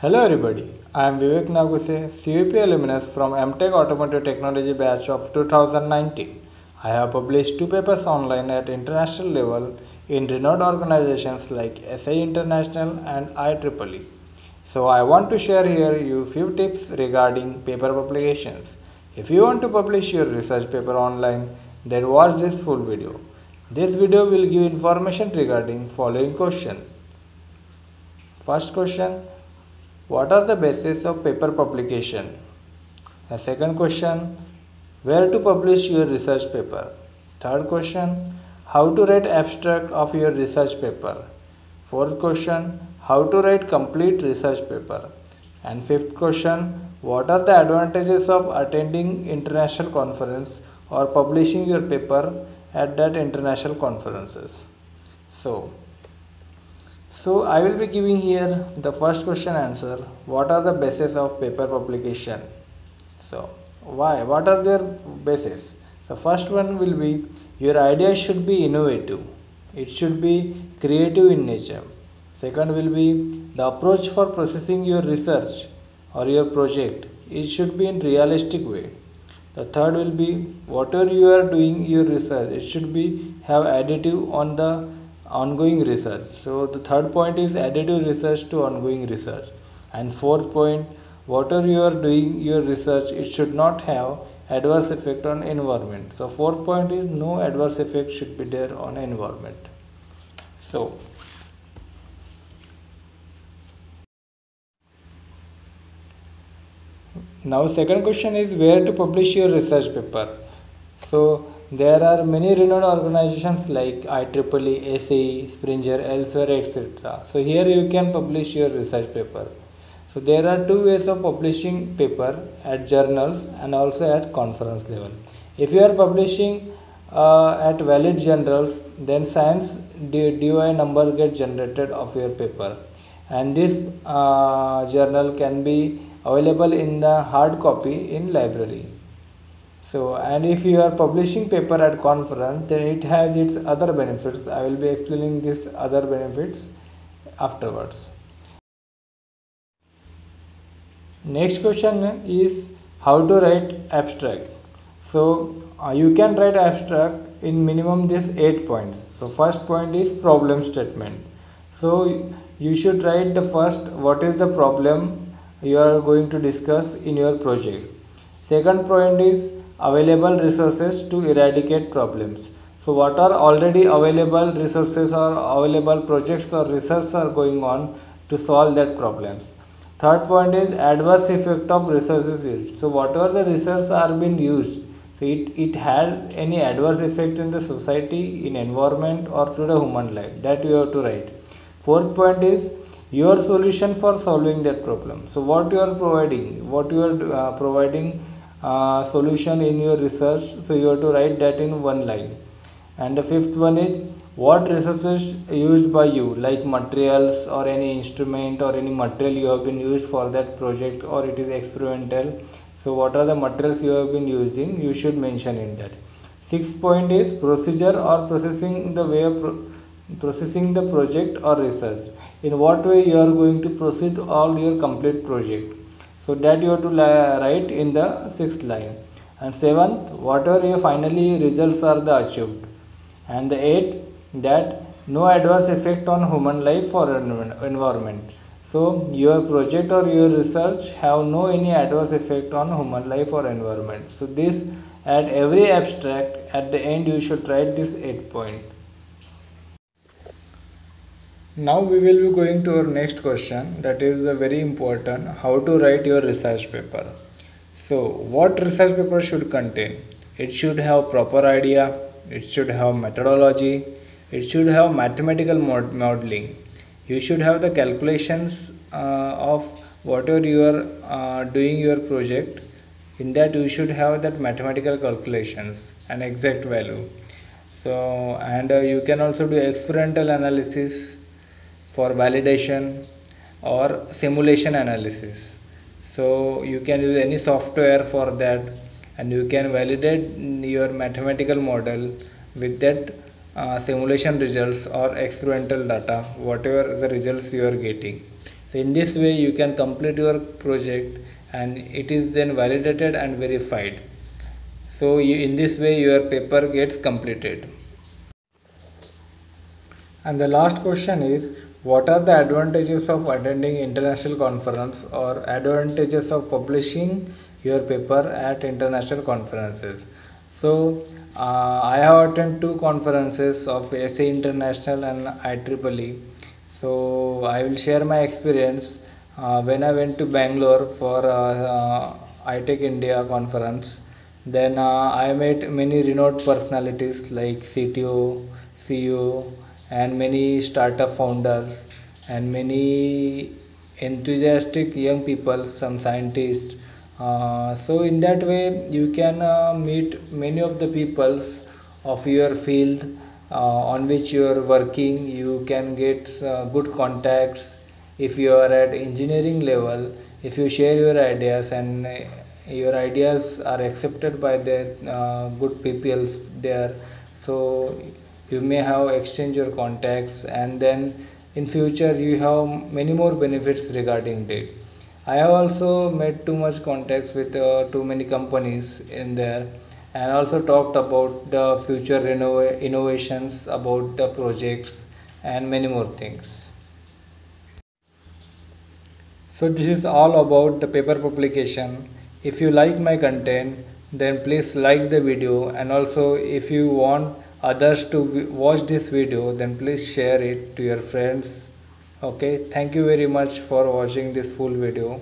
Hello everybody, I am Vivek Nagose, COEP alumnus from MTech Automotive Technology batch of 2019. I have published two papers online at international level in renowned organizations like SAE International and IEEE. So I want to share here you few tips regarding paper publications. If you want to publish your research paper online, then watch this full video. This video will give information regarding following question. First question what are the basis of paper publication? The second question Where to publish your research paper? Third question How to write abstract of your research paper? Fourth question How to write complete research paper? And fifth question What are the advantages of attending international conference or publishing your paper at that international conferences? So so I will be giving here the first question answer. What are the basis of paper publication? So why? What are their basis? The first one will be your idea should be innovative. It should be creative in nature. Second will be the approach for processing your research or your project. It should be in realistic way. The third will be whatever you are doing your research. It should be have additive on the ongoing research. So the third point is additive research to ongoing research. And fourth point whatever you are doing your research it should not have adverse effect on environment. So fourth point is no adverse effect should be there on environment. So now second question is where to publish your research paper? So there are many renowned organizations like IEEE, SAE, Springer, Elsevier, etc. So here you can publish your research paper. So there are two ways of publishing paper at journals and also at conference level. If you are publishing uh, at valid journals, then science DOI number get generated of your paper, and this uh, journal can be available in the hard copy in library so and if you are publishing paper at conference then it has its other benefits. I will be explaining these other benefits afterwards. Next question is how to write abstract. So uh, you can write abstract in minimum this eight points. So first point is problem statement. So you should write the first what is the problem you are going to discuss in your project. Second point is available resources to eradicate problems. So what are already available resources or available projects or research are going on to solve that problems? Third point is adverse effect of resources used so whatever the resources are being used so it, it had any adverse effect in the society in environment or to the human life. That you have to write. Fourth point is your solution for solving that problem. So what you are providing what you are uh, providing solution in your research so you have to write that in one line. And the fifth one is what resources used by you? Like materials or any instrument or any material you have been used for that project or it is experimental. So what are the materials you have been using? You should mention in that. Sixth point is procedure or processing the way of pro processing the project or research. In what way you are going to proceed all your complete project so that you have to write in the sixth line. And seventh whatever your finally results are the achieved. And the eighth that no adverse effect on human life or environment. So your project or your research have no any adverse effect on human life or environment. So this at every abstract at the end you should write this eight point now we will be going to our next question that is very important how to write your research paper. So what research paper should contain? It should have proper idea, it should have methodology, it should have mathematical mod modeling. You should have the calculations uh, of whatever you are uh, doing your project in that you should have that mathematical calculations and exact value so and uh, you can also do experimental analysis for validation or simulation analysis. So you can use any software for that and you can validate your mathematical model with that uh, simulation results or experimental data whatever the results you are getting. So in this way you can complete your project and it is then validated and verified. So you, in this way your paper gets completed. And the last question is what are the advantages of attending international conference or advantages of publishing your paper at international conferences so uh, I have attended two conferences of SAE International and IEEE. So I will share my experience uh, when I went to Bangalore for uh, ITEC India conference. Then uh, I met many renowned personalities like CTO, CEO, and many startup founders, and many enthusiastic young people, some scientists. Uh, so in that way you can uh, meet many of the peoples of your field uh, on which you are working. You can get uh, good contacts if you are at engineering level if you share your ideas and uh, your ideas are accepted by the good people there. So you may have exchange your contacts and then in future you have many more benefits regarding that I have also made too much contacts with uh, too many companies in there and also talked about the future innovations about the projects and many more things. So this is all about the paper publication. If you like my content then please like the video and also if you want others to watch this video then please share it to your friends. Okay thank you very much for watching this full video